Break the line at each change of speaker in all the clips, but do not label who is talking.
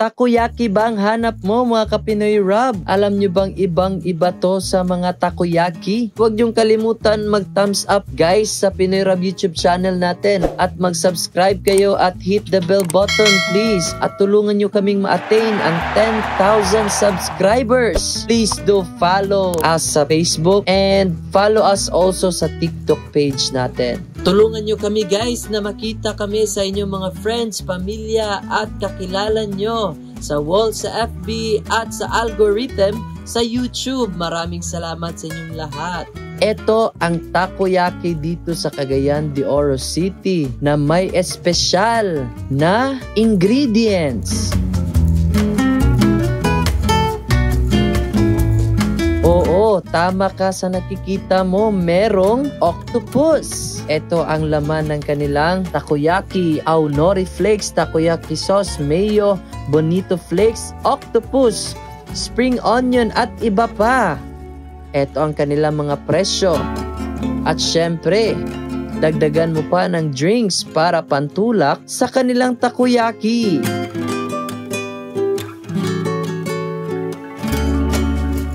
Takoyaki bang hanap mo mga kapinoy Rob? Alam nyo bang ibang iba to sa mga takoyaki? Huwag niyong kalimutan mag thumbs up guys sa Pinoy Rob YouTube channel natin at mag-subscribe kayo at hit the bell button please at tulungan nyo kaming ma-attain ang 10,000 subscribers. Please do follow us sa Facebook and follow us also sa TikTok page natin. Tulungan nyo kami guys na makita kami sa inyong mga friends, pamilya at kakilala nyo sa wall sa FB at sa algorithm sa YouTube. Maraming salamat sa inyong lahat. Ito ang takoyaki dito sa Cagayan de Oro City na may espesyal na ingredients. Oo, tama ka sa nakikita mo, merong octopus. Ito ang laman ng kanilang takoyaki, au nori flakes, takoyaki sauce, mayo, bonito flakes, octopus, spring onion at iba pa. Ito ang kanilang mga presyo. At syempre, dagdagan mo pa ng drinks para pantulak sa kanilang takoyaki.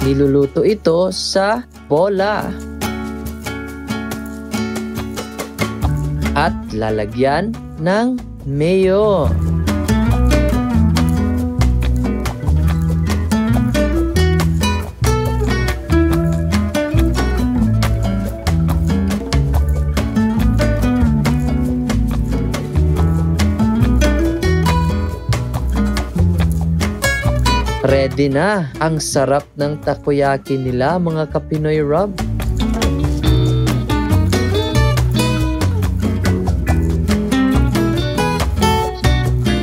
Niluluto ito sa bola. At lalagyan ng mayo. Ready na ang sarap ng takoyaki nila mga kapinoy Rob.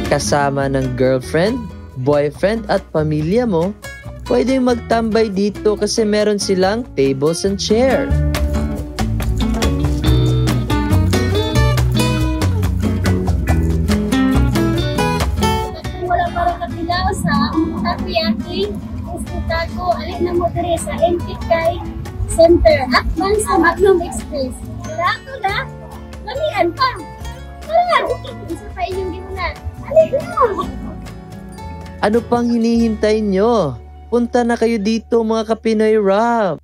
Kasama ng girlfriend, boyfriend at pamilya mo, pwedeng magtambay dito kasi meron silang tables and chair.
Takoyaki, gusto taco, alin na mo diri sa MTK Center at man sa Magnum Express. Dato na, lamian pa. Wala, isa pa inyong gimunan. Alin na.
Ano pang hinihintay nyo? Punta na kayo dito mga kapinoy Rob.